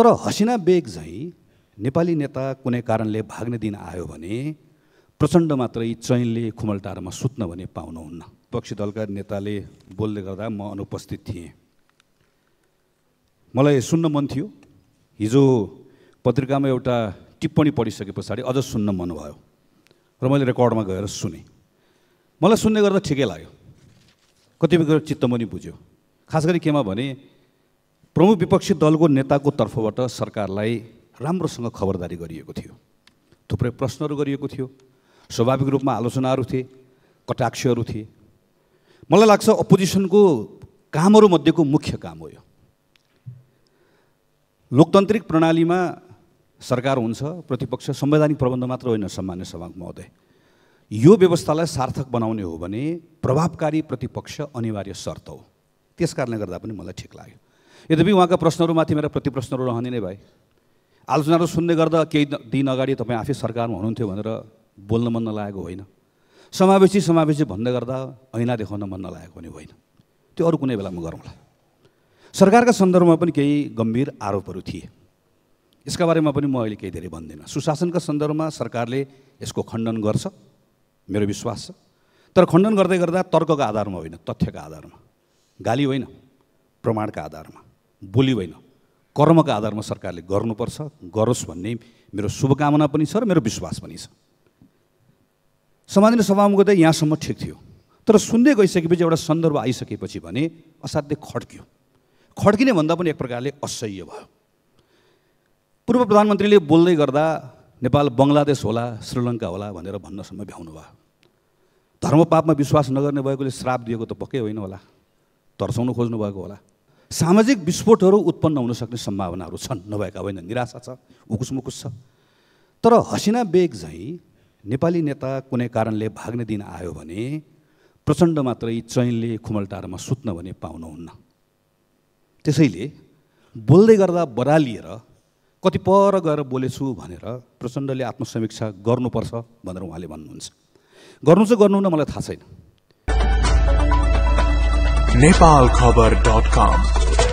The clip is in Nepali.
तर हसिना बेग झैँ नेपाली नेता कुनै कारणले भाग्ने दिन आयो भने प्रचण्ड मात्रै चैनले खुमलटारमा सुत्न भने पाउनुहुन्न। विपक्षी दलका नेताले बोल्दै गर्दा म अनुपस्थित थिएँ। मलाई सुन्न मन थियो। हिजो पत्रिकामा एउटा टिप्पणी पढिसके पछाडि अझ सुन्न मन भयो र मैले रेकर्डमा गएर सुनेँ। मलाई सुन्ने गर्दा ठिकै लाग्यो। कतिपय कुरो चित्त पनि बुझ्यो। खास गरी केमा भने प्रमुख विपक्षी दलको नेताको तर्फबाट सरकारलाई राम्रोसँग खबरदारी गरिएको थियो। थुप्रै प्रश्नहरू गरिएको थियो। स्वाभाविक रूपमा आलोचनाहरू थिए कटाक्षहरू थिए। मलाई लाग्छ अपोजिसनको कामहरूमध्येको मुख्य काम हो यो। लोकतान्त्रिक प्रणालीमा सरकार हुन्छ प्रतिपक्ष संवैधानिक प्रबन्ध मात्र होइन सामान्य सभा महोदय। यो व्यवस्थालाई सार्थक बनाउने हो भने प्रभावकारी प्रतिपक्ष अनिवार्य शर्त हो। त्यस कारणले गर्दा पनि मलाई ठिक लाग्यो। यद्यपि उहाँका प्रश्नहरूमाथि मेरा प्रतिप्रश्नहरू रहने नै भए। आलोचनाहरू सुन्ने गर्दा केही दिन अगाडि तपाईँ आफै सरकारमा हुनुहुन्थ्यो भनेर बोल्न मन नलागेको होइन। समावेशी समावेशी भन्दै गर्दा ऐना देखाउन मन नलागेको पनि होइन। त्यो अरू कुनै बेलामा गरौँला। सरकारका सन्दर्भमा पनि केही गम्भीर आरोपहरू थिए। यसका बारेमा पनि म अहिले केही धेरै भन्दिनँ। सुशासनका सन्दर्भमा सरकारले यसको खण्डन गर्छ मेरो विश्वास छ। तर खण्डन गर्दै गर्दा तर्कको आधारमा होइन तथ्यका आधारमा। गाली होइन प्रमाणका आधारमा। बोली होइन। कर्मका आधारमा सरकारले गर्नुपर्छ गरोस् भन्ने मेरो शुभकामना पनि छ र मेरो विश्वास पनि छ। समाधान सभामा गउँदा यहाँसम्म ठिक थियो। तर सुन्दै गइसकेपछि एउटा सन्दर्भ आइसकेपछि भने असाध्यै खड्क्यो। खड्किने भन्दा पनि एक प्रकारले असह्य भयो। पूर्व प्रधानमन्त्रीले बोल्दै गर्दा नेपाल बङ्गलादेश होला श्रीलङ्का होला भनेर भन्नसम्म भ्याउनु भयो। धर्मपापमा विश्वास नगर्ने भएकोले श्राप दिएको त पक्कै होइन होला। तर्साउनु खोज्नु भएको होला। सामाजिक विस्फोटहरू उत्पन्न हुन सक्ने सम्भावनाहरू छन्। नभएका होइन निराशा छ उकुस मुकुस छ। तर हसिना बेग झैँ नेपाली नेता कुनै कारणले भाग्ने दिन आयो भने प्रचण्ड मात्रै चैनले खुमलटारमा सुत्न भने पाउनुहुन्न। त्यसैले बोल्दै गर्दा बरालिएर कति पर गएर बोलेछु भनेर प्रचण्डले आत्मसमीक्षा गर्नुपर्छ भनेर उहाँले भन्नुहुन्छ। गर्नु चाहिँ गर्नुहुन्न मलाई थाहा छैन। Nepalcover.com.